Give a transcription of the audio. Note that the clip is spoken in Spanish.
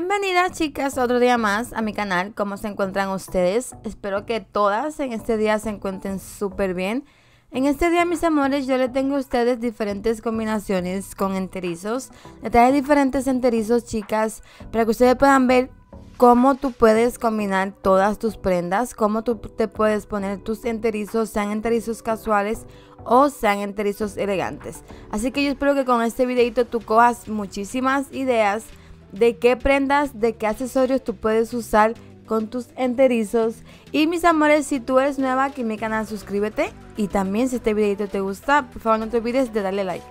Bienvenidas chicas otro día más a mi canal, ¿cómo se encuentran ustedes? Espero que todas en este día se encuentren súper bien. En este día mis amores yo les tengo a ustedes diferentes combinaciones con enterizos. Les traje diferentes enterizos chicas para que ustedes puedan ver cómo tú puedes combinar todas tus prendas, cómo tú te puedes poner tus enterizos, sean enterizos casuales o sean enterizos elegantes. Así que yo espero que con este videito tú cojas muchísimas ideas de qué prendas, de qué accesorios tú puedes usar con tus enterizos. Y mis amores, si tú eres nueva aquí en mi canal, suscríbete. Y también si este videito te gusta, por favor no te olvides de darle like.